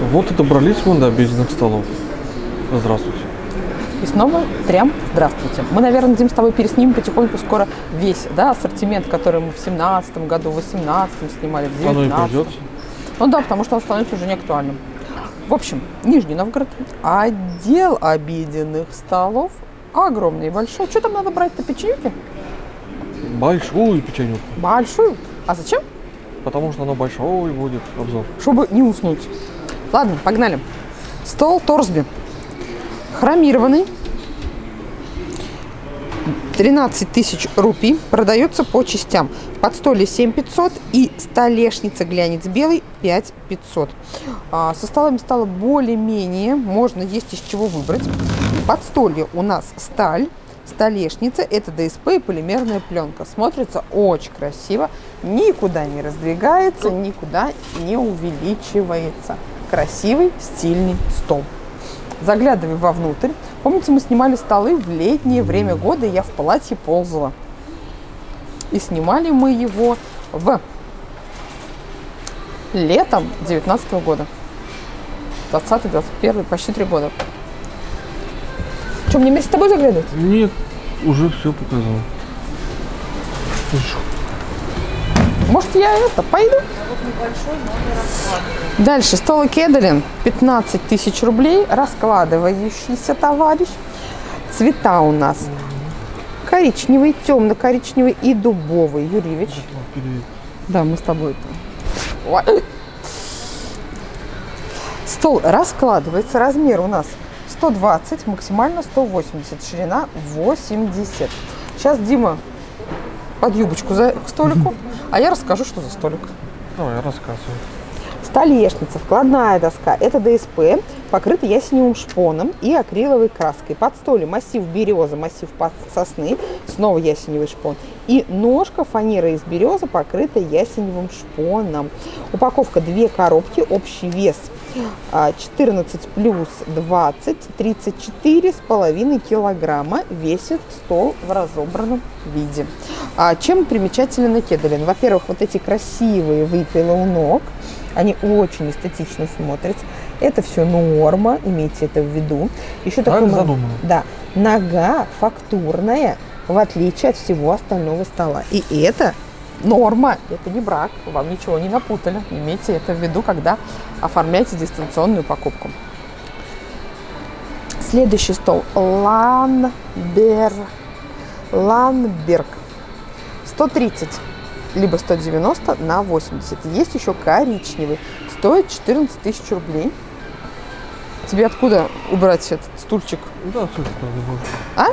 Вот и добрались мы до обеденных столов. Здравствуйте. И снова трям здравствуйте. Мы, наверное, Дим, с тобой переснимем потихоньку скоро весь да, ассортимент, который мы в 17 году, в 18 снимали, в Оно и 19 придется. Ну да, потому что он становится уже неактуальным. В общем, Нижний Новгород, отдел обеденных столов огромный и большой. Что там надо брать-то, печенюки? Большую печенюку. Большую. А зачем? Потому что оно большой будет обзор. Чтобы не уснуть. Ладно, погнали. Стол Торсби. Хромированный. 13 тысяч рупий. Продается по частям. Подстолье 7500 и столешница глянец белый 5500. А, со столами стало более-менее. Можно есть из чего выбрать. Подстолье у нас сталь. Столешница – это ДСП и полимерная пленка. Смотрится очень красиво, никуда не раздвигается, никуда не увеличивается. Красивый, стильный стол. Заглядываем вовнутрь. Помните, мы снимали столы в летнее время года, и я в платье ползала. И снимали мы его в летом 19 года. 20-21, почти три года. Что, мне вместе с тобой заглядывать? Нет, уже все показал. Может, я это, пойду? Дальше, стол Кедалин, 15 тысяч рублей, раскладывающийся товарищ. Цвета у нас коричневый, темно-коричневый и дубовый. Юрьевич. Да, мы с тобой. Ой. Стол раскладывается, размер у нас 120, максимально 180, ширина 80. Сейчас Дима под юбочку за, к столику, а я расскажу, что за столик. Давай, рассказывай. Столешница, вкладная доска. Это ДСП, покрыта ясеневым шпоном и акриловой краской. Под столе массив березы, массив сосны, снова ясеневый шпон. И ножка фанера из березы покрыта ясеневым шпоном. Упаковка две коробки, общий вес 14 плюс 20, 34 с половиной килограмма весит стол в разобранном виде. А чем примечателен Кедалин? Во-первых, вот эти красивые выпилы у ног, они очень эстетично смотрятся. Это все норма, имейте это в виду. Еще Так такой задумано. Да, нога фактурная, в отличие от всего остального стола. И это норма, это не брак, вам ничего не напутали. Имейте это в виду, когда оформляете дистанционную покупку. Следующий стол Ланбер. Ланберг. 130 либо 190 на 80. Есть еще коричневый. Стоит 14 тысяч рублей. Тебе откуда убрать этот стульчик? Да, отсюда можно. А?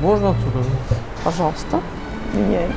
Можно отсюда. да. Пожалуйста. Меняемся.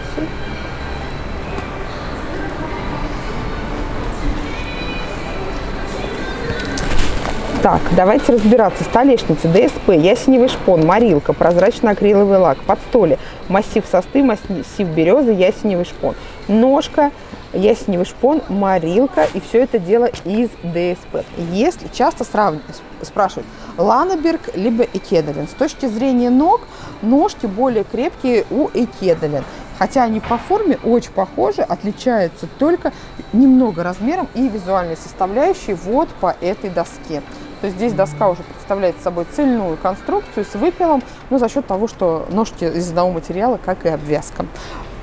Так, давайте разбираться. Столешница, ДСП, ясеневый шпон, морилка, прозрачно-акриловый лак, подстоле, массив состы, массив березы, ясеневый шпон, ножка, ясеневый шпон, морилка, и все это дело из ДСП. Если часто сравнивать, спрашивают, Ланеберг либо Экедалин. С точки зрения ног, ножки более крепкие у Экедалин. Хотя они по форме очень похожи, отличаются только немного размером и визуальной составляющей вот по этой доске. То есть здесь доска уже представляет собой цельную конструкцию с выпилом, но за счет того, что ножки из одного материала, как и обвязка.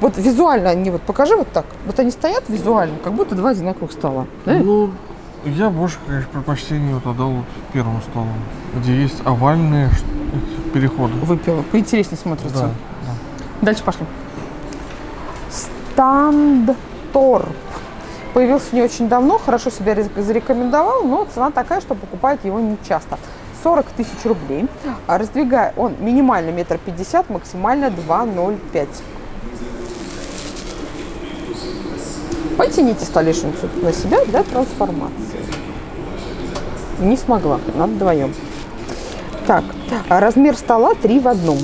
Вот визуально они, вот покажи вот так, вот они стоят визуально, как будто два одинаковых стола. да? Ну, я больше, конечно, предпочтение вот отдал вот первому столу, где есть овальные переходы. Выпила, поинтереснее смотрится. Да, Дальше пошли. Стандторп. Появился не очень давно, хорошо себя зарекомендовал, но цена такая, что покупают его не часто. 40 тысяч рублей. А раздвигая, он минимально метр пятьдесят, максимально 2,05. Потяните столешницу на себя для трансформации. Не смогла, надо вдвоем. Так, а размер стола 3 в одном.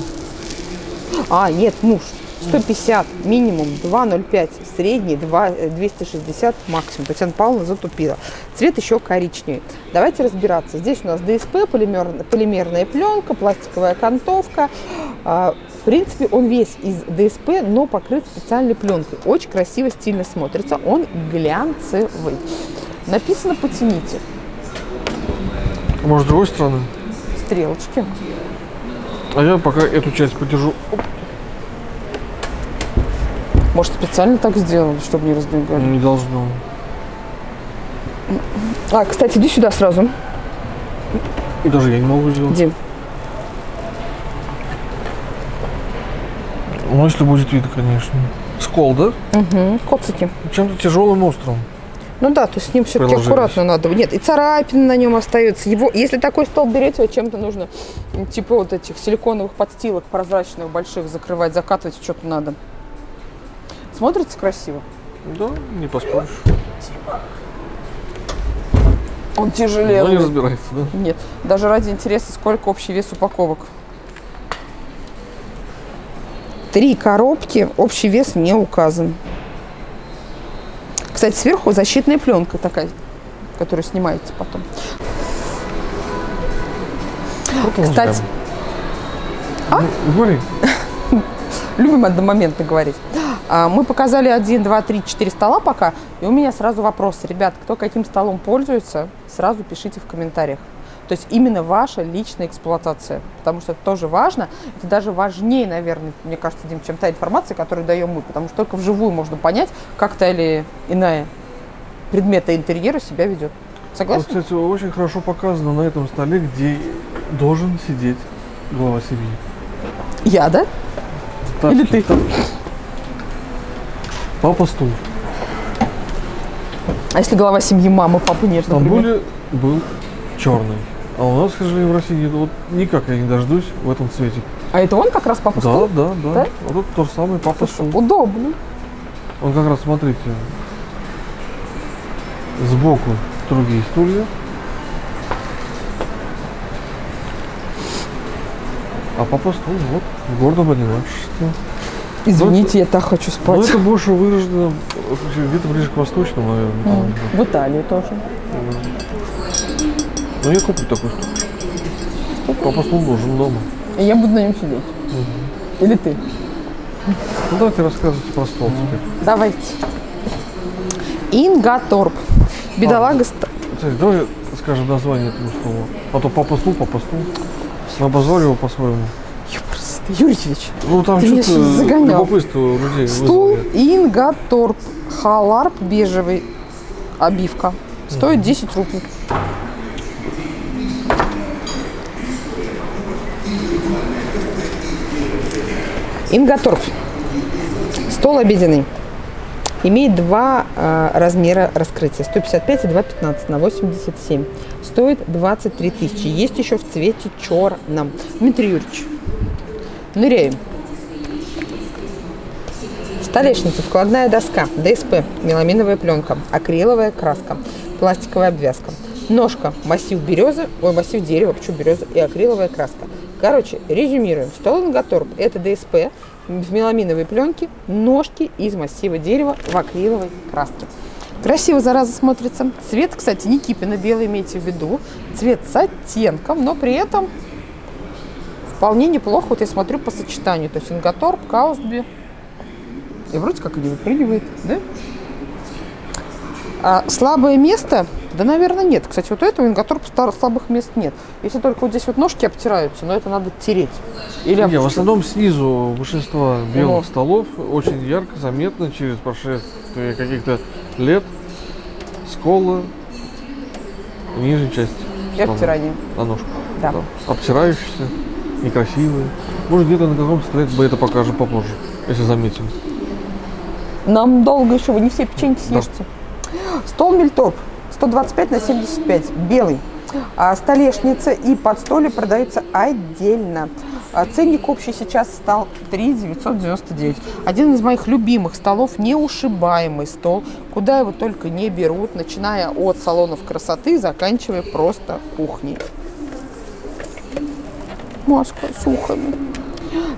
А, нет, муж. 150 минимум, 2,05 средний, 2, э, 260 максимум. Татьяна Павловна затупила. Цвет еще коричневый. Давайте разбираться. Здесь у нас ДСП, полимер- полимерная пленка, пластиковая окантовка. А, В принципе, он весь из ДСП, но покрыт специальной пленкой. Очень красиво, стильно смотрится. Он глянцевый. Написано «потяните». Может, с другой стороны? Стрелочки. А я пока эту часть подержу. Может, специально так сделали, чтобы не раздвигали? Не должно. А, кстати, иди сюда сразу. И даже я не могу сделать. Дим. Ну, если будет видно, конечно. Скол, да? Угу. Коцики. Чем-то тяжелым острым. Ну да, то есть с ним все-таки аккуратно надо. Нет, и царапины на нем остаются. Его, если такой стол берете, чем-то нужно типа вот этих силиконовых подстилок прозрачных больших закрывать, закатывать что-то надо. Смотрится красиво. Да, не поспоришь. Он тяжелее. не разбирается, да? Нет, даже ради интереса, сколько общий вес упаковок. Три коробки, общий вес не указан. Кстати, сверху защитная пленка такая, которую снимаете потом. Кстати, А? Говори. любим одномоментно говорить. А, Мы показали 1, 2, 3, 4 стола пока, и у меня сразу вопрос. Ребят, кто каким столом пользуется, сразу пишите в комментариях. То есть именно ваша личная эксплуатация, потому что это тоже важно. Это даже важнее, наверное, мне кажется, Дим, чем та информация, которую даем мы, потому что только вживую можно понять, как та или иная предмета интерьера себя ведет. Вот, Согласен? кстати, очень хорошо показано на этом столе, где должен сидеть глава семьи. Я, да? Тапки, Или ты? тапки. Папа стул. А если глава семьи мамы, папы нет, В? Стамбуле был черный. А у нас, к сожалению, в России. Вот никак я не дождусь в этом цвете. А это он как раз папа Да, стул? да, да. Да? Вот это то же самое, папа Слушай, стул. удобно. Он как раз, смотрите, сбоку другие стулья. А папа стул, вот, в гордом одиночестве. Извините, я так хочу спать. это больше выражено э, где-то ближе к восточному, наверное. там, да. В Италии тоже. Ну, я куплю такой стул. Папа стул должен дома. И я буду на нем сидеть. Или ты? Ну, давайте рассказывайте про стол теперь. Давайте. Ингаторп. Бедолага... ст- Кстати, давай скажем название этому столу. А то папа стул, папа стул. Мы обозвали его по-своему. Ёпрст, Юрьевич. Ну, там Ты меня что-то загонял. любопытство людей Стул. Ингаторп. Халарп бежевый. Обивка. Стоит 10 рублей. Ингаторп. Стол обеденный. Имеет два э, размера раскрытия. 155 и 215 на 87. Стоит 23 тысячи. Есть еще в цвете черном. Дмитрий Юрьевич, ныряем. Столешница, вкладная доска, ДСП, меламиновая пленка, акриловая краска, пластиковая обвязка. Ножка, массив березы, ой, массив дерева, почему береза, и акриловая краска. Короче, резюмируем. Стол Ингаторп – это ДСП в меламиновой пленке, ножки из массива дерева в акриловой краске. Красиво, зараза, смотрится. Цвет, кстати, не кипина белый, имейте в виду. Цвет с оттенком, но при этом вполне неплохо. Вот я смотрю по сочетанию. То есть Ингаторп, Каустби, и вроде как не выпрыгивает, да? А слабое место? Да, наверное, нет. Кстати, вот у этого инготорпа стар- слабых мест нет. Если только вот здесь вот ножки обтираются, но это надо тереть. Или Не, в об- основном снизу большинство белых Ого. столов очень ярко заметно через прошествие каких-то лет скола в нижней части и обтирание. на ножку. Да. Обтирающиеся, некрасивые. Может где-то на каком-то столе мы это покажем попозже, если заметим. Нам долго еще, вы не все печеньки Да. съешьте. Стол Мельтоп 125 на 75, белый. А столешница и подстолье продаются отдельно. А ценник общий сейчас стал 3 999. Один из моих любимых столов, неушибаемый стол, куда его только не берут, начиная от салонов красоты, заканчивая просто кухней. Маска с ухами.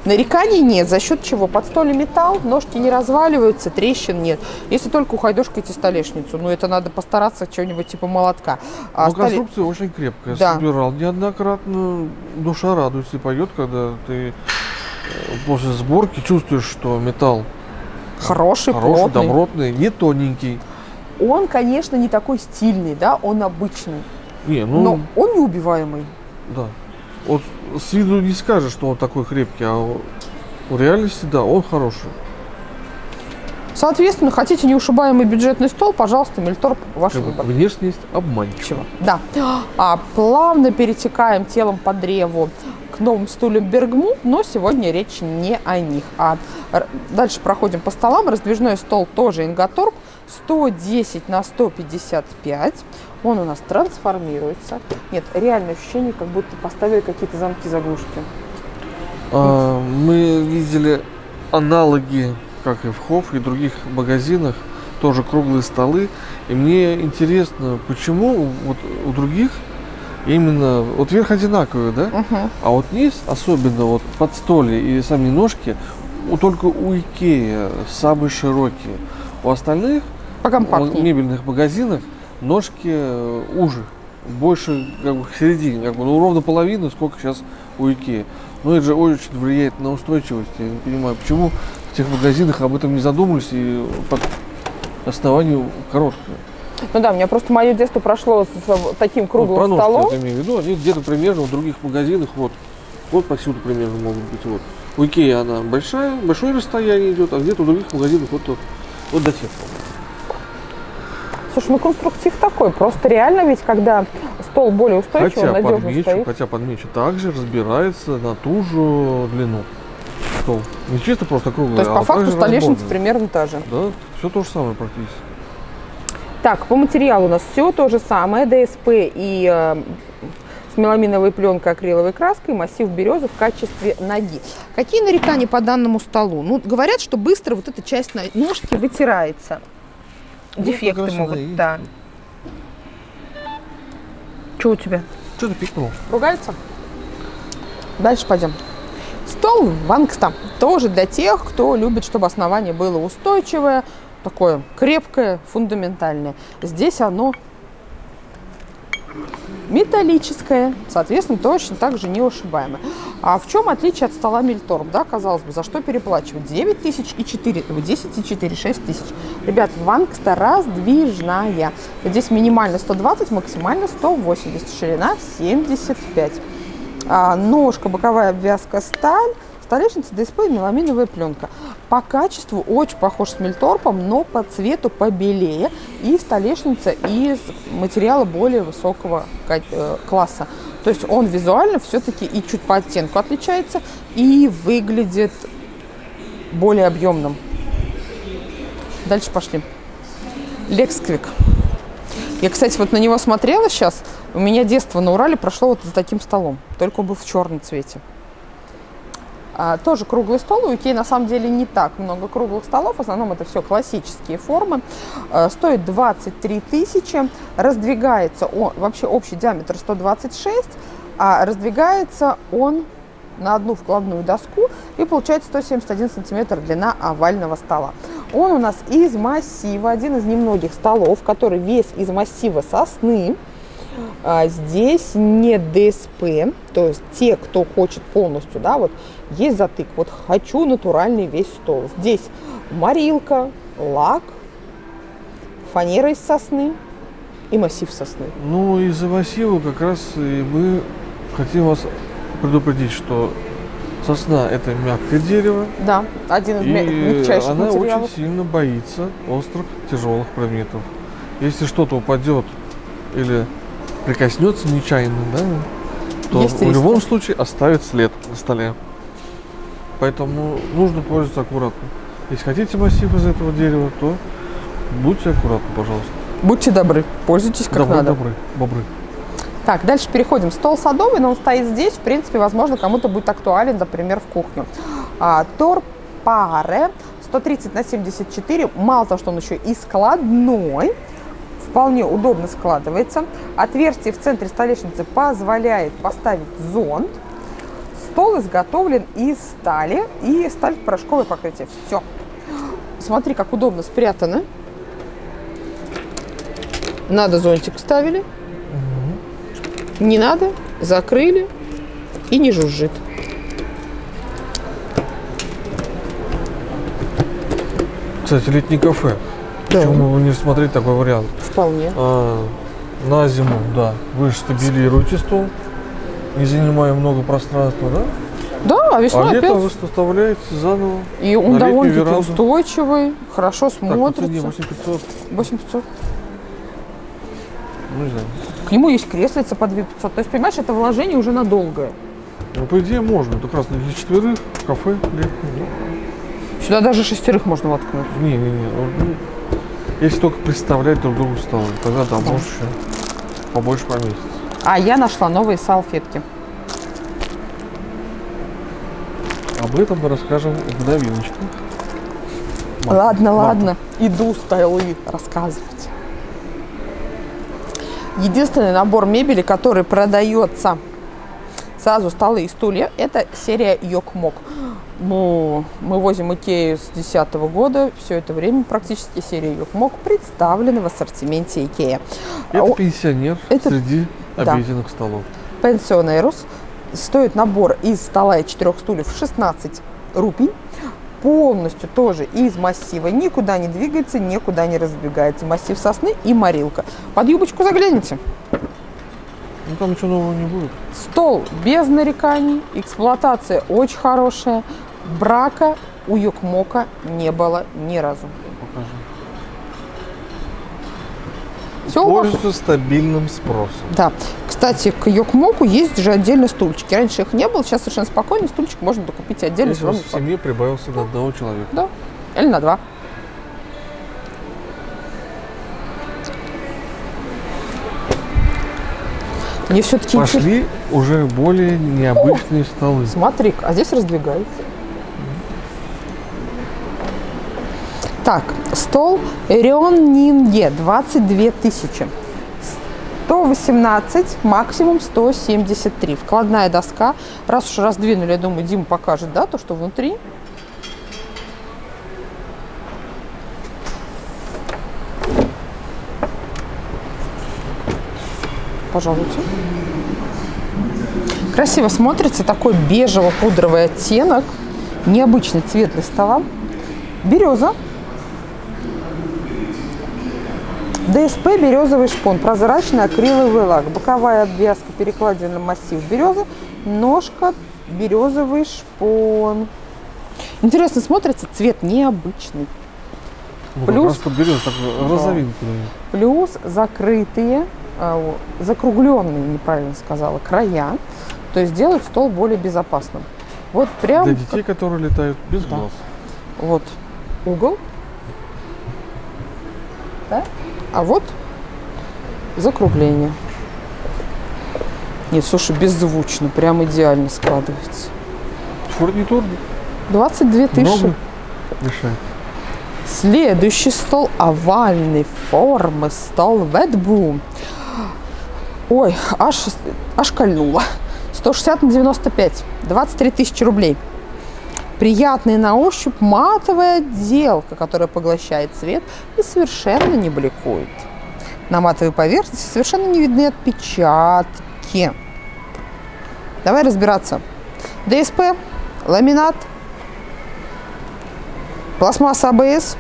Нареканий нет, за счет чего? Подстолье металл, ножки не разваливаются, трещин нет. Если только ухайдошкаете столешницу, ну это надо постараться чего-нибудь типа молотка. А Но столе- конструкция очень крепкая. Да. Собирал неоднократно. Душа радуется и поет, когда ты э, после сборки чувствуешь, что металл Хороший, хороший, плотный. добротный, не тоненький. Он, конечно, не такой стильный, да, он обычный. Не, ну, Но он неубиваемый. да. Вот с виду не скажешь, что он такой крепкий, а в реальности, да, он хороший. Соответственно, хотите неушибаемый бюджетный стол, пожалуйста, Мельторп, ваш Как бы выбор. внешность обманчива. Да. А, плавно перетекаем телом по древу к новым стульям Бергму, но сегодня речь не о них. А дальше проходим по столам. Раздвижной стол тоже Ингаторп 110 на 155. Он у нас трансформируется. Нет, реальное ощущение, как будто поставили какие-то замки-заглушки. А, мы видели аналоги, как и в Хофф и других магазинах, тоже круглые столы. И мне интересно, почему вот у других именно, вот верх одинаковый, да? Мгм. А вот низ, особенно вот под столе и сами ножки, у, только у Икеи самые широкие. У остальных Покомпактнее. мебельных магазинах ножки э, уже, больше как бы к середине, как бы, ну ровно половину, сколько сейчас у Икеи. Но это же очень влияет на устойчивость. Я не понимаю, почему в тех магазинах об этом не задумались и под основанию короткое. Ну да, у меня просто мое детство прошло с, таким круглым про ножки столом. я имею в виду, они где-то примерно в других магазинах, вот, вот посюда примерно могут быть, вот. У Икеи она большая, большое расстояние идет, а где-то в других магазинах вот, вот, вот до тех пор. Слушай, ну конструктив такой. Просто реально ведь, когда стол более устойчивый, Хотя надежно подмечу, стоит. хотя подмечу, также разбирается на ту же длину. Стол. Не чисто просто круглый, То есть, а по факту, столешница примерно та же. Да, все то же самое практически. Так, по материалу у нас все то же самое. ДСП и э, с меламиновой пленкой, акриловой краской, массив березы в качестве ноги. Какие нарекания по данному столу? Ну, говорят, что быстро вот эта часть ножки вытирается. Ну, Дефекты раз могут, и- да. Что у тебя? Что ты пикнул? Ругается? Дальше пойдем. Стол Вангста. Тоже для тех, кто любит, чтобы основание было устойчивое, такое крепкое, фундаментальное. Здесь оно металлическое, соответственно, точно так же неушибаемое. А в чем отличие от стола Мильторп, да, казалось бы, за что переплачивать? 9 тысяч и 4, ой, 10 и 4, 6 тысяч. Ребят, Вангста раздвижная. Здесь минимально 120, максимально 180, ширина 75. А, ножка, боковая обвязка сталь, столешница, ДСП и меламиновая пленка. По качеству очень похож с Мильторпом, но по цвету побелее. И столешница из материала более высокого э, класса. То есть он визуально все-таки и чуть по оттенку отличается, и выглядит более объемным. Дальше пошли. Лексквик. Я, кстати, вот на него смотрела сейчас. У меня детство на Урале прошло вот за таким столом. Только он был в черном цвете. А, тоже круглый стол. У Икеи на самом деле не так много круглых столов. В основном это все классические формы. А, стоит 23 тысячи. Раздвигается он, вообще общий диаметр 126, а раздвигается он на одну вкладную доску и получается 171 сантиметр длина овального стола. Он у нас из массива, один из немногих столов, который весь из массива сосны. А, здесь не ДСП, то есть те, кто хочет полностью, да, вот есть затык, вот хочу натуральный весь стол. Здесь морилка, лак, фанера из сосны и массив сосны. Ну, из-за массива как раз и мы хотим вас предупредить, что сосна это мягкое дерево, Да, один из и мягчайших она материалов. очень сильно боится острых, тяжелых предметов. Если что-то упадет или прикоснется нечаянно, да, то Есть в любом случае оставит след на столе. Поэтому нужно пользоваться аккуратно. Если хотите массив из этого дерева, то будьте аккуратны, пожалуйста. Будьте добры, пользуйтесь как добры, надо. добры, бобры. Так, дальше переходим. Стол садовый, но он стоит здесь. В принципе, возможно, кому-то будет актуален, например, в кухню. А, Торпаре 130 на 74. Мало того, что он еще и складной, вполне удобно складывается. Отверстие в центре столешницы позволяет поставить зонт. Стол изготовлен из стали и сталь порошковое покрытие. Все. Смотри, как удобно спрятано. Надо зонтик ставили. Не надо, закрыли и не жужжит. Кстати, летний кафе. Да. Почему бы не смотреть такой вариант? Вполне. А, На зиму, да. Вы же стабилируете стол, не занимая много пространства, да? Да, а весной а опять. летом вы составляете заново. И он довольно-таки устойчивый, хорошо Так, смотрится. 8500, 8500. ну не знаю. К нему есть креслица по 2500. То есть, понимаешь, это вложение уже надолгое. Ну, по идее, можно. Это раз для четверых, кафе летнее. Сюда даже шестерых можно воткнуть. Ну, если только представлять друг другу столы, тогда там может еще побольше поместится. А я нашла новые салфетки. Об этом мы расскажем в новиночках. Марта, Ладно, Марта. ладно. Иду стайлы рассказывать. Единственный набор мебели, который продается сразу столы и стулья, это серия JOKKMOKK. Ну, мы возим Икею с 2010 года. Все это время практически серия JOKKMOKK представлена в ассортименте Икея. Это О, пенсионер это- среди да. обеденных столов. Пенсионерус. Стоит набор из стола и четырех стульев 16 рупий. Полностью тоже из массива. Никуда не двигается, никуда не разбегается. Массив сосны и морилка. Под юбочку загляните. Ну там ничего нового не будет. Стол без нареканий. Эксплуатация очень хорошая. Брака у Юкмока не было ни разу. Покажем. Все Пользуется стабильным спросом. Да. Кстати, к Йокмоку есть же отдельно стульчики. Раньше их не было, сейчас совершенно спокойно. Стульчик можно докупить отдельно. Если у вас в семье прибавился до одного человека. Да. Или на два. Мне все-таки Пошли уже более необычные столы. Смотри, а здесь раздвигается. Так, стол Рион Нинге 22 тысячи. 118, максимум 173. Вкладная доска. Раз уж раздвинули, я думаю, Дима покажет, да, то, что внутри. Пожалуйте. Красиво смотрится, такой бежево-пудровый оттенок. Необычный цвет для стола. Береза. ДСП березовый шпон, прозрачный акриловый лак, боковая обвязка, перекладина массив березы, ножка березовый шпон. Интересно смотрится, цвет необычный. Ну, Плюс- как такую розовинку. наверное. Плюс закрытые, а, закругленные, неправильно сказала, края. То есть делают стол более безопасным. Вот прям Для детей, которые летают без Да. глаз. вот угол. Да? А вот закругление. Нет, слушай, беззвучно, прям идеально складывается. Фурнитур 22 тысячи. Следующий стол овальной формы, стол Ветбу. Ой, аж, аж кольнуло. 160 на 95, 23 тысячи рублей. Приятная на ощупь матовая отделка, которая поглощает свет и совершенно не бликует. На матовой поверхности совершенно не видны отпечатки. Давай разбираться. ДСП, ламинат, Пластмасса АБС,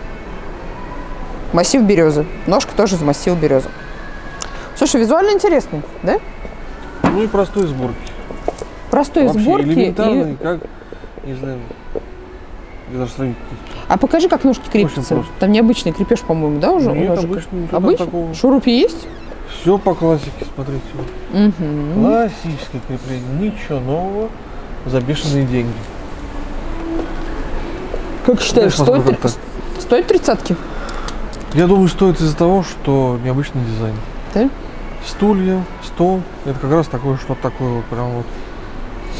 массив березы. Ножка тоже из массива березы. Слушай, визуально интересный, да? Ну и простой сборки. Простой Вообще сборки. И... как, не знаю, я даже сравнить не А покажи, как ножки крепятся. Там необычный крепеж, по-моему, да, уже? Нет, Обычно? такого. Шурупи есть? Все по классике, смотрите. Мгм. Классическое крепление, ничего нового за бешеные деньги. Как считаешь, Знаешь, стоит, три- стоит тридцатки? Я думаю, стоит из-за того, что необычный дизайн. Да? Стулья, стол, это как раз такое, что-то такое вот прям вот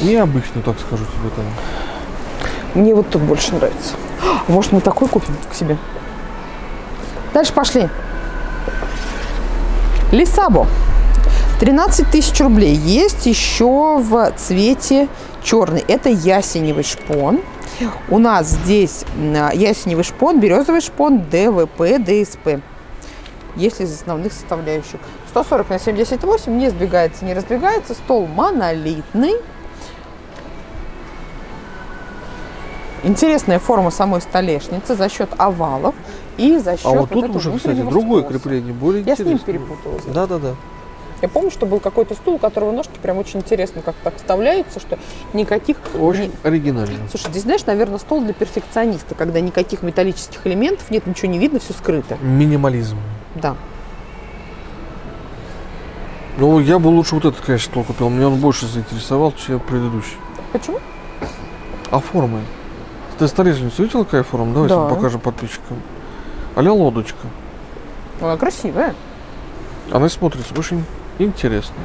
необычно, так скажу тебе там. Мне вот тут больше нравится. А Может, мы такой купим к себе? Дальше пошли. Лисабо. 13 тысяч рублей. Есть еще в цвете черный. Это ясеневый шпон. У нас здесь м, ясеневый шпон, березовый шпон, ДВП, ДСП. Есть из основных составляющих. 140 на 78 не сдвигается, не раздвигается. Стол монолитный. Интересная форма самой столешницы за счет овалов И за счет А вот тут этого уже, кстати, другое крепление, более Я с ним интересное. перепуталась. Да, да, да. Я помню, что был какой-то стул, у которого ножки прям очень интересно как так вставляются, что никаких... Очень ни- оригинально. Слушай, здесь, знаешь, наверное, стол для перфекциониста, когда никаких металлических элементов нет, ничего не видно, все скрыто. Минимализм. Да. Ну, я бы лучше вот этот, конечно, стол купил. Меня он больше заинтересовал, чем предыдущий. Почему? А формы? Ты столешницу видел, какая форма? Давай Да. покажем подписчикам. а лодочка. Она красивая. Она смотрится очень интересно.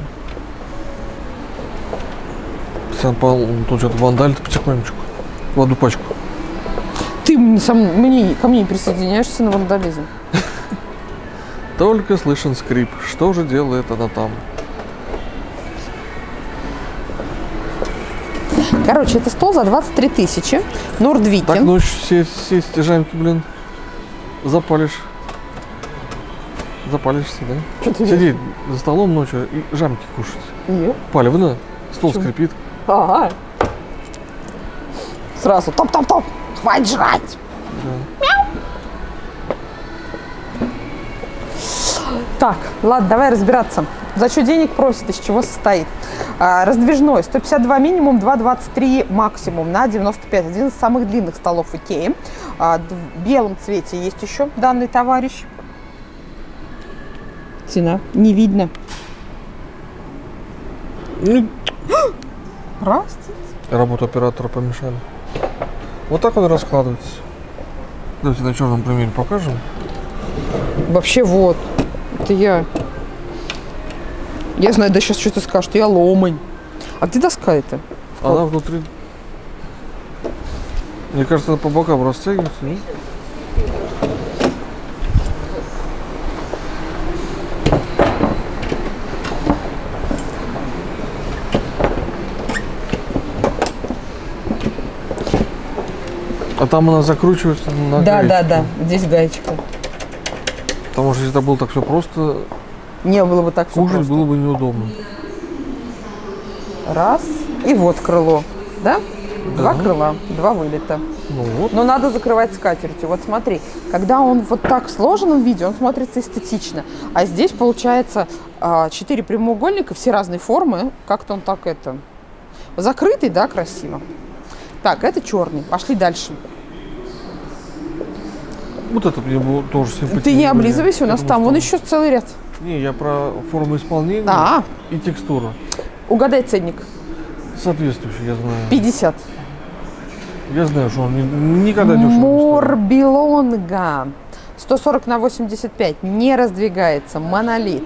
Сан Паул, он тут что-то вандалит потихонечку. В одну пачку. Ты мне, сам, мне, ко мне не присоединяешься на вандализм. Только слышен скрип. Что же делает она там? Короче, это стол за 23 тысячи. Так Нордвикен. ночь все, все стяжанки, блин, запалишь. Запалишься, да? Что ты Сидеть за столом ночью и жамки кушать. Нет. Палевно, стол Почему? скрипит. Ага. Сразу топ-топ-топ. Хватит жрать. Так, ладно, давай разбираться. За что денег просит, из чего состоит. А, раздвижной 152 минимум, 223 максимум на 95. Один из самых длинных столов Икеи. А, в белом цвете есть еще данный товарищ. Цена не видно. Ну, Раз. работу оператора помешали. Вот так он раскладывается. Давайте на черном примере покажем. Вообще вот. Это я. Я знаю, да сейчас что-то скажут, я ломань. А где доска это? Она внутри. Мне кажется, она по бокам растягивается, нет? А там она закручивается на да, да, гаечку. да. Здесь гаечка. Потому что если это было так все просто, Не было бы так кушать было бы неудобно. Раз. И вот крыло. Да? Два Да. крыла, два вылета. Ну вот. Но надо закрывать скатертью. Вот смотри, когда он вот так в сложенном виде, он смотрится эстетично. А здесь получается а, четыре прямоугольника, все разные формы. Как-то он так это... Закрытый, да, красиво. Так, это черный. Пошли дальше. Вот это мне тоже симпатично. Ты не облизывайся, у нас там вон еще целый ряд. Не, я про форму исполнения А, и текстуру. угадай ценник. Соответствующий, я знаю. 50. Я знаю, что он ни- никогда дешево не стоит. Морбилонга. 140 на 85. Не раздвигается. Монолит.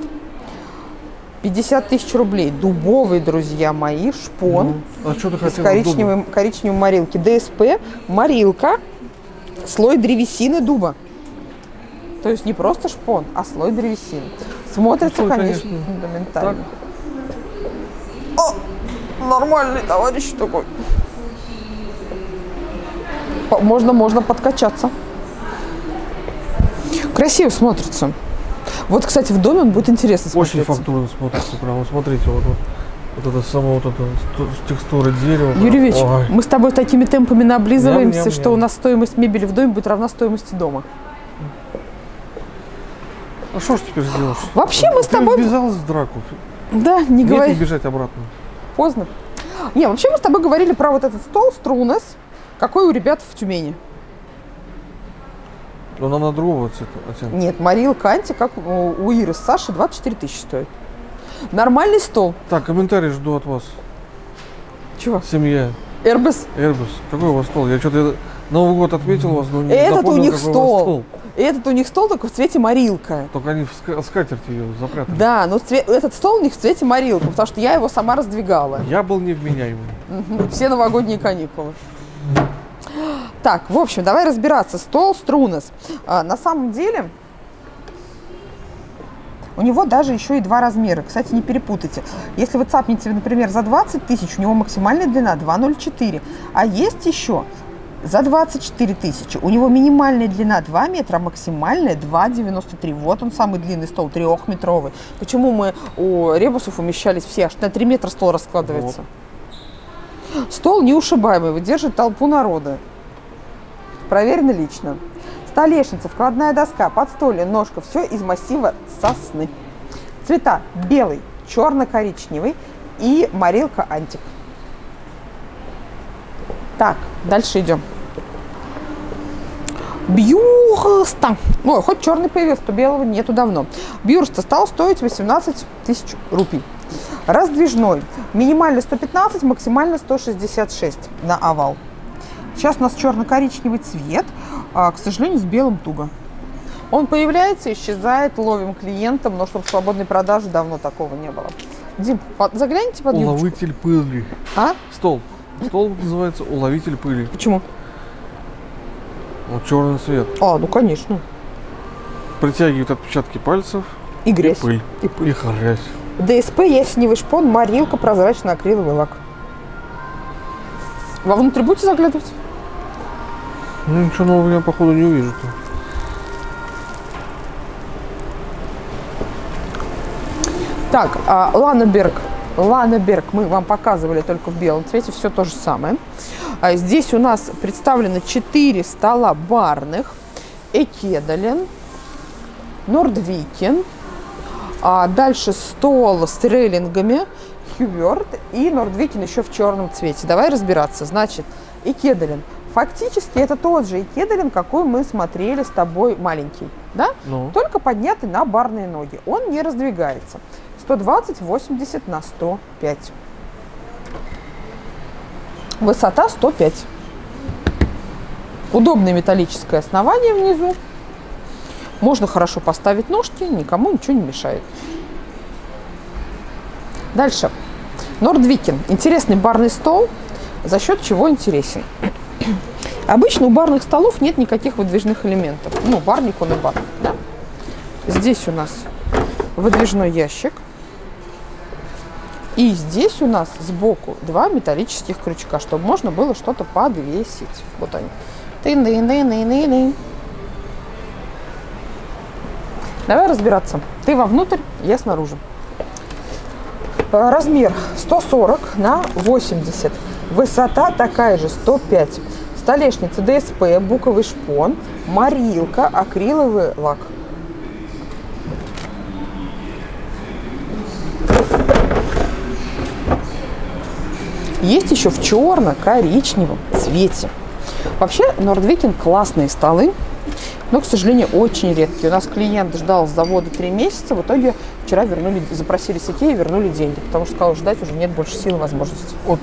50 тысяч рублей. Дубовый, друзья мои. Шпон. Ну, а что ты Из хотел? коричневой, коричневой морилки. ДСП. Морилка. Слой древесины дуба. То есть не просто шпон, а слой древесины. Смотрится, Ну, конечно, конечно, фундаментально. О, нормальный товарищ такой. Можно, можно подкачаться. Красиво смотрится. Вот, кстати, в доме он будет интересно Очень смотреться. фактурно смотрится. Прям, вот смотрите, вот, вот, вот это само вот это сту- текстура дерева. Юрий Ильич, Ой. мы с тобой такими темпами наоблизываемся, Ням-ням-ням. что у нас стоимость мебели в доме будет равна стоимости дома. А что ж теперь сделаешь? Вообще мы с Ты тобой... ввязалась в драку. Да, не Нет, говори. не бежать обратно. Поздно. Не, вообще мы с тобой говорили про вот этот стол Струнес, какой у ребят в Тюмени. Но она другого цвета оттенка. Нет, Марил Канти, как у Иры с Сашей, 24 тысячи стоит. Нормальный стол. Так, комментарий жду от вас. Чего? Семья. Эрбес. Эрбус. Какой у вас стол? Я что-то Новый год отметил вас, но не Этот у запомнил, них у вас стол. И этот у них стол только в цвете Марилка. Только они в ска- скатерти ее запрятали. Да, но цве- этот стол у них в цвете Марилка, потому что я его сама раздвигала. Я был невменяемый. Мгм. Все новогодние каникулы. Так, в общем, давай разбираться. Стол Струнес. А, на самом деле, у него даже еще и два размера. Кстати, не перепутайте. Если вы цапнете, например, за 20 тысяч, у него максимальная длина 2,04. А есть еще за 24 тысячи. У него минимальная длина 2 метра, а максимальная 2,93. Вот он самый длинный стол, трехметровый. Почему мы у ребусов умещались все? Аж на 3 метра стол раскладывается. Стол неушибаемый, выдержит толпу народа. Проверено лично. Столешница, вкладная доска, подстолье, ножка. Все из массива сосны. Цвета белый, черно-коричневый и морилка антик. Так, дальше идем. Бюрста. Ой, хоть черный появился, то белого нету давно. Бюрста стал стоить 18 тысяч рупий. Раздвижной. Минимально 115, максимально 166 на овал. Сейчас у нас черно-коричневый цвет, а, к сожалению, с белым туго. Он появляется, исчезает, ловим клиентам, но чтобы свободной продажи давно такого не было. Дим, под- загляните под юбочку. Уловитель пыли. А? Стол. Стол называется уловитель пыли. Почему? Вот черный цвет. А, ну конечно. Притягивает отпечатки пальцев И грязь. пыль. И пыль. И грязь. ДСП, ясеневый шпон, морилка, прозрачный акриловый лак. Вовнутрь будете заглядывать? Ну, ничего нового я, походу, не увижу. -то. Так, а, Ланнеберг. Ланнеберг мы вам показывали только в белом цвете, все то же самое. А здесь у нас представлено 4 стола барных. Экедален, Нордвикен, а дальше стол с рейлингами, Хьюверт и Нордвикен еще в черном цвете. Давай разбираться. Значит, Экедален. Фактически это тот же Экедален, какой мы смотрели с тобой маленький. Да? Ну, только поднятый на барные ноги. Он не раздвигается. 120, 80 на 105. Высота 105. Удобное металлическое основание внизу. Можно хорошо поставить ножки, никому ничего не мешает. Дальше. Нордвикен. Интересный барный стол. За счет чего интересен? Обычно у барных столов нет никаких выдвижных элементов. Ну, барник он и барник, да? Здесь у нас выдвижной ящик. И здесь у нас сбоку два металлических крючка, чтобы можно было что-то подвесить. Вот они. Давай разбираться. Ты вовнутрь, я снаружи. Размер 140 на 80. Высота такая же, 105. Столешница ДСП, буковый шпон, морилка, акриловый лак. Есть еще в черно-коричневом цвете. Вообще, Нордвикен классные столы, но, к сожалению, очень редкие. У нас клиент ждал с завода три месяца, в итоге вчера вернули, запросили с Икеи и вернули деньги, потому что сказал, ждать уже нет больше сил и возможностей. вот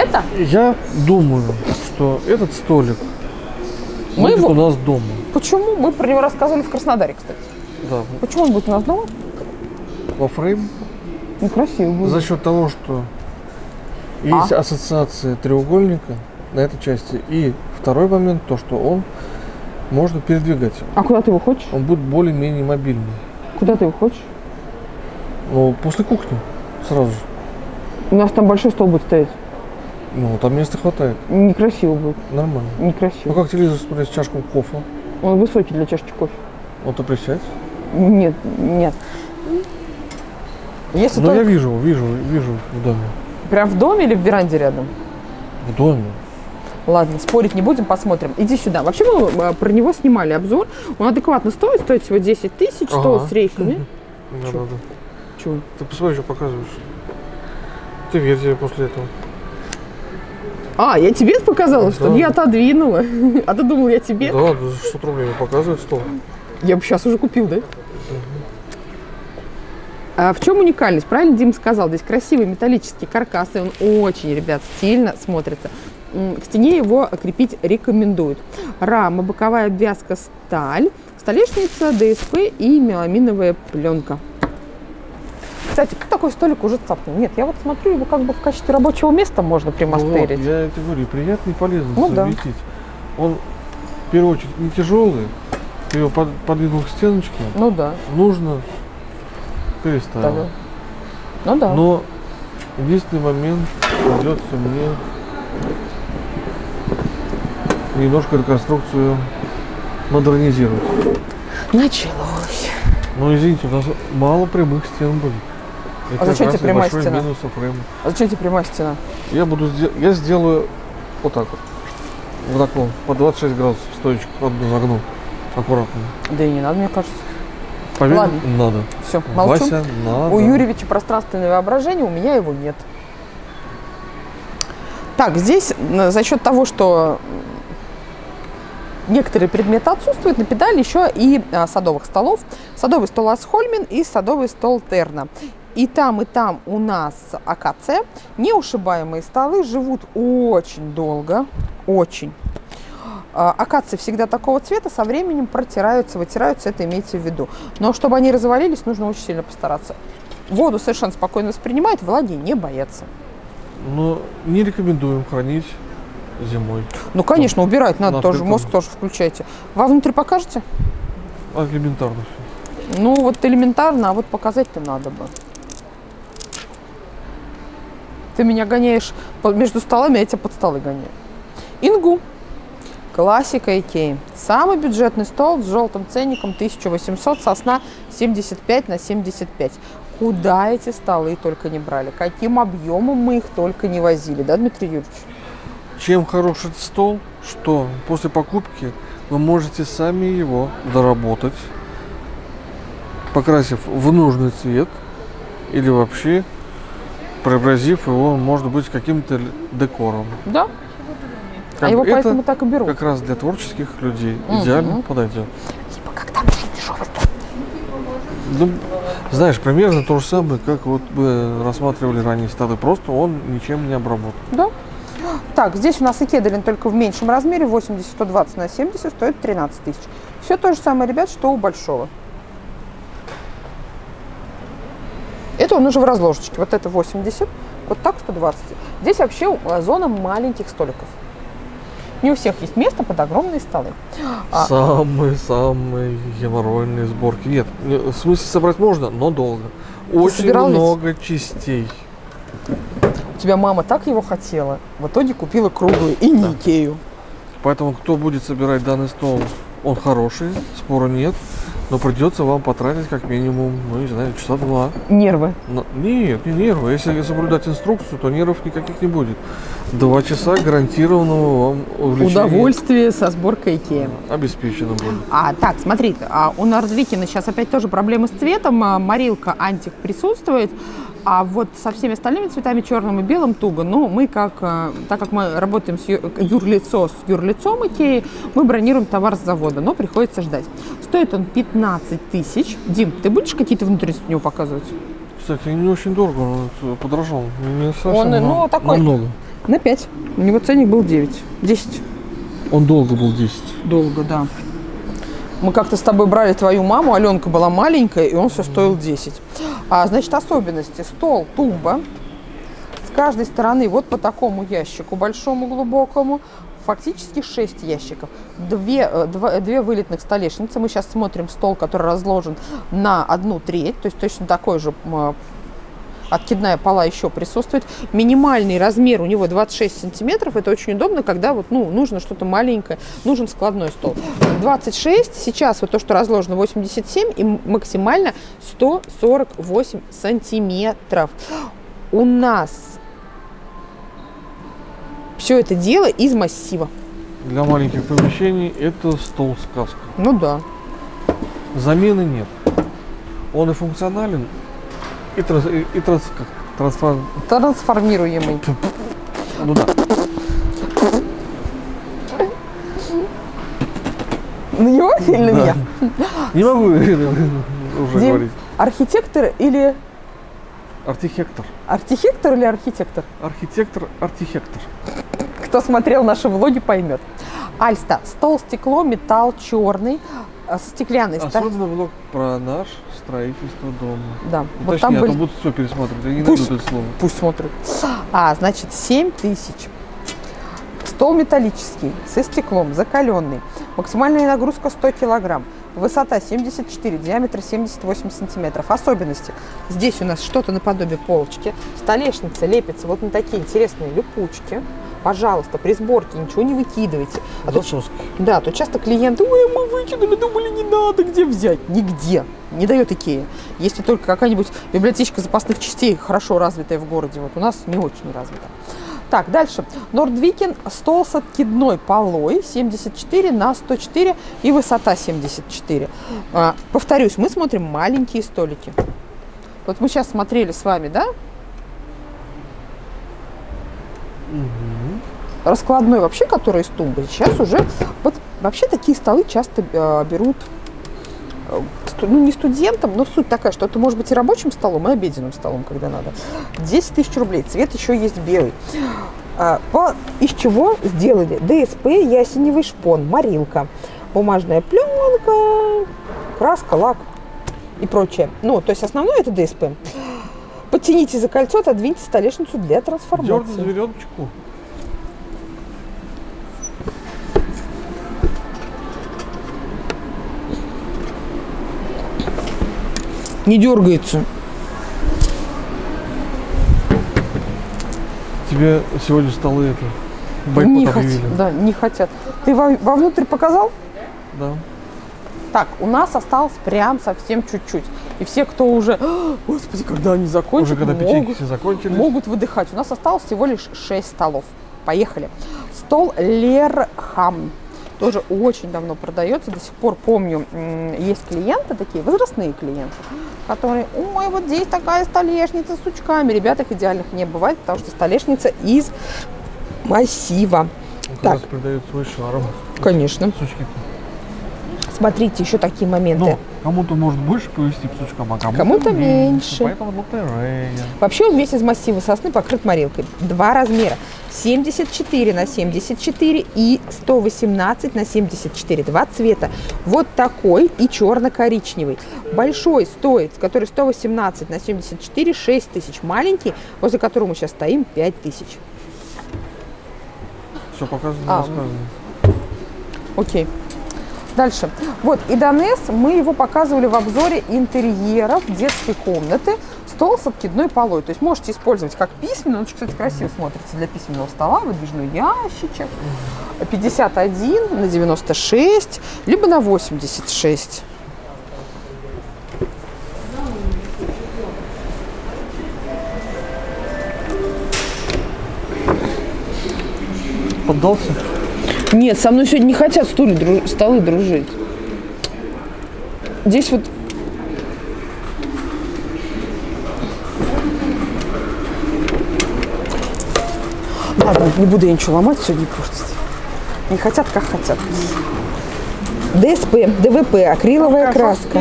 Это я думаю, что этот столик Мы будет его- у нас дома. почему? Мы про него рассказывали в Краснодаре, кстати. Да, Почему он будет у нас дома? во фрейм. Ну, красиво будет. За счет того, что есть ассоциация треугольника на этой части. И второй момент, то, что он можно передвигать. А куда ты его хочешь? Он будет более-менее мобильный. Куда ты его хочешь? Ну, после кухни сразу же. У нас там большой стол будет стоять. Ну, там места хватает. Некрасиво будет. Нормально. Ну, Некрасиво. как телевизор смотреть с чашкой кофе? Он высокий для чашки кофе. Вот и присядь. Нет, нет. Если Ну, я только вижу, вижу, вижу в доме. прям в доме или в веранде рядом? В доме. Ладно, спорить не будем, посмотрим. Иди сюда. Вообще мы э, про него снимали обзор. Он адекватно стоит, стоит всего 10 тысяч, стол Ага. с рейками. Да, да, да. Чего? Ты посмотри, что показываешь. Ты верь тебе после этого. А, я тебе это показала, что Да. я отодвинула. А ты думал, я тебе? Да, за 600 рублей мне показывает стол. Я бы сейчас уже купил, да? А в чем уникальность? Правильно Дим сказал, здесь красивый металлический каркас, и он очень, ребят, стильно смотрится. К стене его крепить рекомендуют. Рама, боковая обвязка сталь, столешница, ДСП и меламиновая пленка. Кстати, как такой столик уже цапнул? Нет, я вот смотрю, его как бы в качестве рабочего места можно Вот, примастерить. я это говорю, приятно и полезно Ну да. совместить. Он, в первую очередь, не тяжелый. Ты его под- подвинул к стеночке, Ну да, нужно переставил. да. Ну да. Но единственный момент придется мне немножко реконструкцию модернизировать. Началось. Но извините, у нас мало прямых стен будет. Это А зачем тебе прямая стена? минус. А зачем тебе прямая стена? Я буду я сделаю вот так вот. в таком, по 26 градусов стоечку одну загнул. Аккуратно. Да и не надо, мне кажется. Поверь, Ладно. надо. Все, молчу. Вася, надо. У Юрьевича пространственное воображение, у меня его нет. Так, здесь за счет того, что некоторые предметы отсутствуют, на педали еще и а, садовых столов. Садовый стол Асхольмин и садовый стол Терна. И там, и там у нас акация. Неушибаемые столы живут очень долго, очень. А, Акации всегда такого цвета, со временем протираются, вытираются, это имейте в виду. Но чтобы они развалились, нужно очень сильно постараться. Воду совершенно спокойно воспринимает, влаги не боятся. Но не рекомендуем хранить зимой. Ну, конечно, убирать надо на тоже, мозг тоже включайте. Вовнутрь покажете? А элементарно все. Ну, вот элементарно, а вот показать-то надо бы. Ты меня гоняешь между столами, я тебя под столы гоняю. Ингу. Классика Икеи. Самый бюджетный стол с желтым ценником 1800, сосна 75 на 75. Куда эти столы только не брали, каким объемом мы их только не возили, да, Дмитрий Юрьевич? Чем хорош этот стол, что после покупки вы можете сами его доработать, покрасив в нужный цвет или вообще преобразив его, может быть, каким-то декором. Да. Как а его это поэтому так и берут. как раз для творческих людей Мгм. идеально подойдет. Типа, как там очень дешевый. Ну, знаешь, примерно то же самое, как вот мы рассматривали ранее стады, просто он ничем не обработан. Да. Так, здесь у нас и кедалин только в меньшем размере, 80-120 на 70, стоит 13 тысяч. Все то же самое, ребят, что у большого. Это он уже в разложечке. Вот это 80, вот так 120. Здесь вообще э, зона маленьких столиков. Не у всех есть место под огромные столы. Самые-самые геморройные сборки. Нет, не- в смысле собрать можно, но долго. Очень ведь? много частей. У тебя мама так его хотела, в итоге купила круглую и не Икею. Поэтому кто будет собирать данный стол, он хороший, спора нет. Но придется вам потратить как минимум, ну не знаю, часа два. Нервы. Но- нет, не нервы. Если соблюдать инструкцию, то нервов никаких не будет. Два часа гарантированного вам увлечения Удовольствие со сборкой Икеи. обеспечено будет. А, так, смотрите, а у Нордвикина сейчас опять тоже проблемы с цветом. а, Морилка антик присутствует, а вот со всеми остальными цветами, черным и белым, туго. Но мы, как, а, так как мы работаем с юрлицо с юрлицом Икеи, мы бронируем товар с завода, но приходится ждать. Стоит он 15 тысяч. Дим, ты будешь какие-то внутренности у него показывать? Кстати, не очень дорого, он это подорожал. Не совсем, Он, ну, но такой- намного. На 5. У него ценник был 9. 10. Он долго был 10. Долго, да. Мы как-то с тобой брали твою маму, Аленка была маленькая, и он все стоил 10. А, значит, особенности. Стол, тумба. С каждой стороны вот по такому ящику, большому, глубокому, фактически 6 ящиков. Две, э, два- две вылетных столешницы. Мы сейчас смотрим стол, который разложен на одну треть, то есть точно такой же откидная пола еще присутствует. Минимальный размер у него 26 сантиметров. Это очень удобно, когда вот, ну, нужно что-то маленькое, нужен складной стол. 26, сейчас вот то, что разложено 87 и максимально 148 сантиметров. У нас все это дело из массива. Для маленьких помещений это стол сказка. Ну да. Замены нет. Он и функционален, и, транс, и, и транс- как, трансфор- Трансформируемый. Ну да. На него или на меня? Не могу уже Дим, говорить. архитектор или Архитектор. архитектор или архитектор? Архитектор, архитектор. Кто смотрел наши влоги, поймет. Альста. Стол, стекло, металл черный, э, со стеклянной стороны. Особенно влог про наш строительство дома. Да, Ну, вот там а то были... будут все пересматривать, они Пусть. найдут это слово. Пусть смотрят. А, значит, 7 тысяч. Стол металлический, со стеклом, закаленный. Максимальная нагрузка 100 килограмм. Высота 74, диаметр 78 сантиметров. Особенности. Здесь у нас что-то наподобие полочки. Столешница лепится вот на такие интересные липучки. Пожалуйста, при сборке ничего не выкидывайте. А то да, то часто клиенты, ой, мы выкинули, думали, не надо, где взять? Нигде. Не дает Икея. Если только какая-нибудь библиотечка запасных частей хорошо развитая в городе. Вот у нас не очень развита. Так, дальше. Нордвикен стол с откидной полой 74 на 104 и высота 74. А, повторюсь, мы смотрим маленькие столики. Вот мы сейчас смотрели с вами, да? Раскладной вообще, который из тумбы. Сейчас уже вот вообще такие столы часто э, берут э, ну, не студентам, но суть такая, что это может быть и рабочим столом, и обеденным столом, когда надо. 10 тысяч рублей, цвет еще есть белый. А, по- из чего сделали? ДСП, ясеневый шпон, морилка, бумажная пленка, краска, лак и прочее. Ну, то есть основное это ДСП. Подтяните за кольцо, отодвиньте столешницу для трансформации. звереночку. Не дергается. Тебе сегодня столы это бойкот не объявили. хотят. Да, не хотят. Ты во- вовнутрь показал? Да. Так, у нас осталось прям совсем чуть-чуть. И все, кто уже, «А, господи, когда они закончат, Уже когда могут, все закончились. могут выдыхать. У нас осталось всего лишь 6 столов. Поехали. Стол Лерхам. Тоже очень давно продается. До сих пор помню, есть клиенты такие, возрастные клиенты, которые, ой, вот здесь такая столешница с сучками. Ребят, их идеальных не бывает, потому что столешница из массива. Раз Так. придает свой шарм. Конечно. Сучки. Смотрите, еще такие моменты. Но кому-то может больше повести к сучкам, а кому-то, Кому-то меньше. Поэтому лотерея. Вообще он весь из массива сосны покрыт морилкой. Два размера. 74 на 74 и 118 на 74. Два цвета. Вот такой и черно-коричневый. Большой стоит, который 118 на 74, 6 тысяч. Маленький, возле которого мы сейчас стоим, 5 тысяч. Все показано, А, рассказано. Окей. Дальше. Вот, Идонес, мы его показывали в обзоре интерьеров детской комнаты. Стол с откидной полой. То есть можете использовать как письменный. Он, кстати, красиво смотрится для письменного стола. Выдвижной ящичек. 51 на 96, либо на 86. Поддался? Нет, со мной сегодня не хотят стулья, дру- столы дружить. Здесь вот... Ладно, не буду я ничего ломать, все не портить. Не хотят, как хотят. ДСП, ДВП, акриловая краска.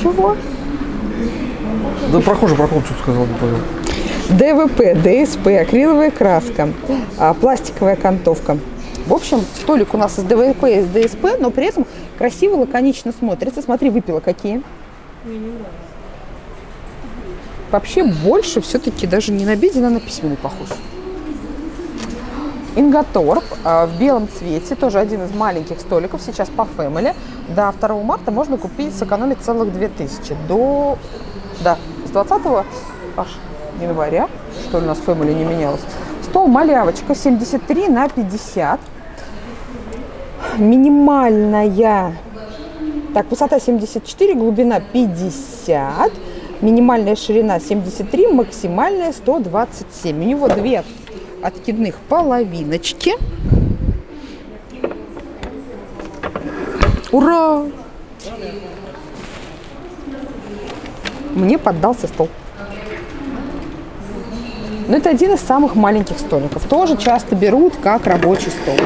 Чего? Да прохожий проход что сказал, не понял. ДВП, ДСП, акриловая краска, а, пластиковая окантовка. В общем, столик у нас из ДВП и из ДСП, но при этом красиво, лаконично смотрится. Смотри, выпила какие. Вообще больше все-таки даже не на беден, а на письменный похож. Ингаторп а, в белом цвете, тоже один из маленьких столиков, сейчас по Family. До 2 марта можно купить, сэкономить целых 2000. До, да, с 20 аж января, что ли, у нас Family не менялось. Стол малявочка 73 на 50. Минимальная, так, высота 74, глубина 50. Минимальная ширина 73, максимальная 127. У него две от- откидных половиночки. Ура! Мне поддался стол. Но это один из самых маленьких столиков. Тоже часто берут как рабочий стол.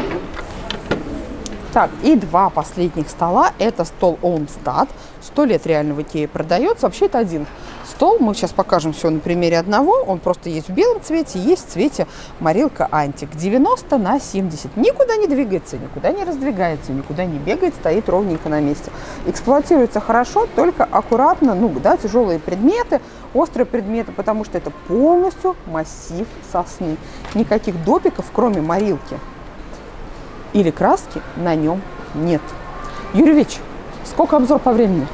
Так, и два последних стола. Это стол Олмстад. Сто лет реально в Икее продается. Вообще это один стол. Мы сейчас покажем все на примере одного. Он просто есть в белом цвете, есть в цвете морилка Антик. 90 на 70. Никуда не двигается, никуда не раздвигается, никуда не бегает, стоит ровненько на месте. Эксплуатируется хорошо, только аккуратно, ну да, тяжелые предметы, острые предметы, потому что это полностью массив сосны. Никаких допиков, кроме морилки или краски на нем нет. Юрий Ильич, сколько обзор по времени?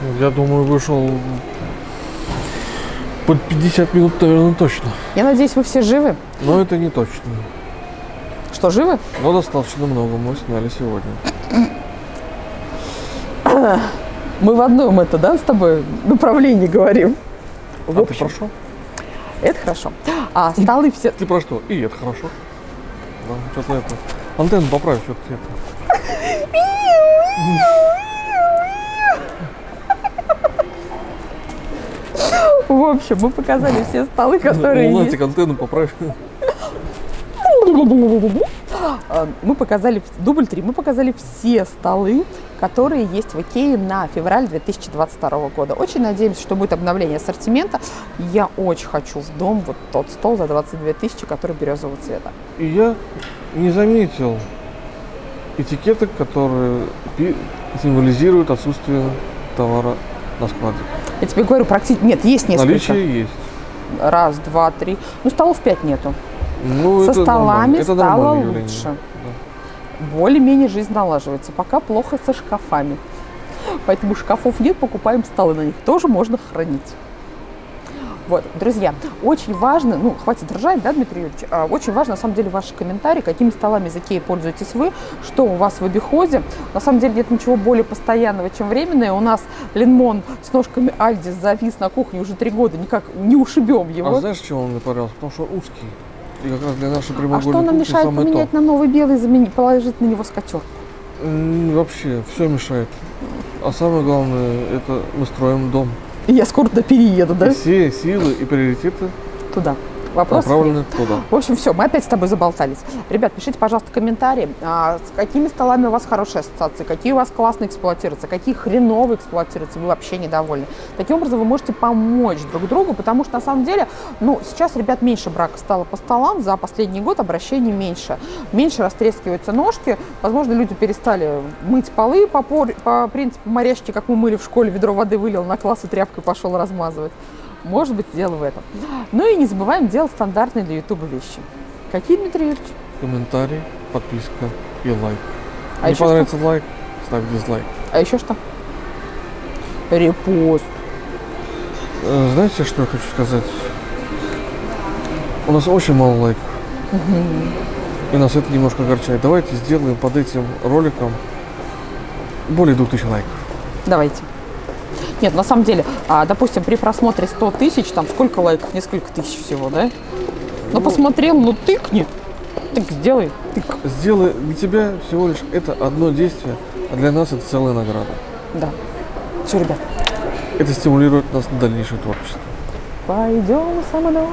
Ну, Я думаю, вышел под 50 минут, наверное, точно. Я надеюсь, вы все живы? Но это не точно. Что, живы? Но достаточно много мы сняли сегодня. Мы в одном это, да, с тобой направлении говорим. В А ты общем, прошел? Это хорошо. А столы все... Ты про что? И это хорошо. Да, что-то это. Антенну поправь, что-то это. В общем, мы показали все столы, которые есть. Лунатик, антенну поправь. А, Мы показали, дубль 3, мы показали все столы, которые есть в Икее на февраль 2022 года. Очень надеемся, что будет обновление ассортимента. Я очень хочу в дом вот тот стол за 22 тысячи, который березового цвета. И я не заметил этикеток, которые символизируют отсутствие товара на складе. Я тебе говорю, практически... Нет, есть несколько. Наличие есть. Раз, два, три. Ну, столов пять нету. Ну, Со это столами нормально. Это стало нормальное явление. Более-менее жизнь налаживается. Пока плохо со шкафами. Поэтому шкафов нет, покупаем столы. На них тоже можно хранить. Вот, друзья, очень важно, ну, хватит ржать, да, Дмитрий Юрьевич, А, очень важно, на самом деле, ваши комментарии, какими столами из Икеи пользуетесь вы, что у вас в обиходе. На самом деле, нет ничего более постоянного, чем временное. У нас Линмон с ножками Альдис завис на кухне уже три года, никак не ушибем его. А знаешь, чего он мне понравился? Потому что узкий. И как раз для нашей А прямоугольной что нам мешает самое то. поменять на новый белый, заменить, положить на него скатер? М, Вообще, все мешает. А самое главное, это мы строим дом. И я скоро туда перееду, да? И все силы и приоритеты Туда. Вопрос направлены туда. В общем, все, мы опять с тобой заболтались. Ребят, пишите, пожалуйста, комментарии, а, с какими столами у вас хорошие ассоциации, какие у вас классно эксплуатируются, какие хреново эксплуатируются, вы вообще недовольны. Таким образом, вы можете помочь друг другу, потому что, на самом деле, ну, сейчас, ребят, меньше брака стало по столам, за последний год обращений меньше. Меньше растрескиваются ножки, возможно, люди перестали мыть полы по, по принципу морящики, как мы мыли в школе, ведро воды вылил на класс и тряпкой пошел размазывать. Может быть, дело в этом. Ну и не забываем делать стандартные для Ютуба вещи. Какие, Дмитрий Юрьевич? Комментарий, подписка и лайк. А Не понравится лайк, ставь дизлайк. А еще что? Репост. Э, Знаете, что я хочу сказать? У нас очень мало лайков. И нас это немножко огорчает. Давайте сделаем под этим роликом более 2000 лайков. Давайте. Нет, на самом деле, а, допустим, при просмотре 100 тысяч, там сколько лайков? Несколько тысяч всего, да? Ну, посмотрел, ну тыкни. Тык, сделай. Тык. Сделай для тебя всего лишь это одно действие, а для нас это целая награда. Да. Все, ребят, Это стимулирует нас на дальнейшее творчество. пойдем со мной.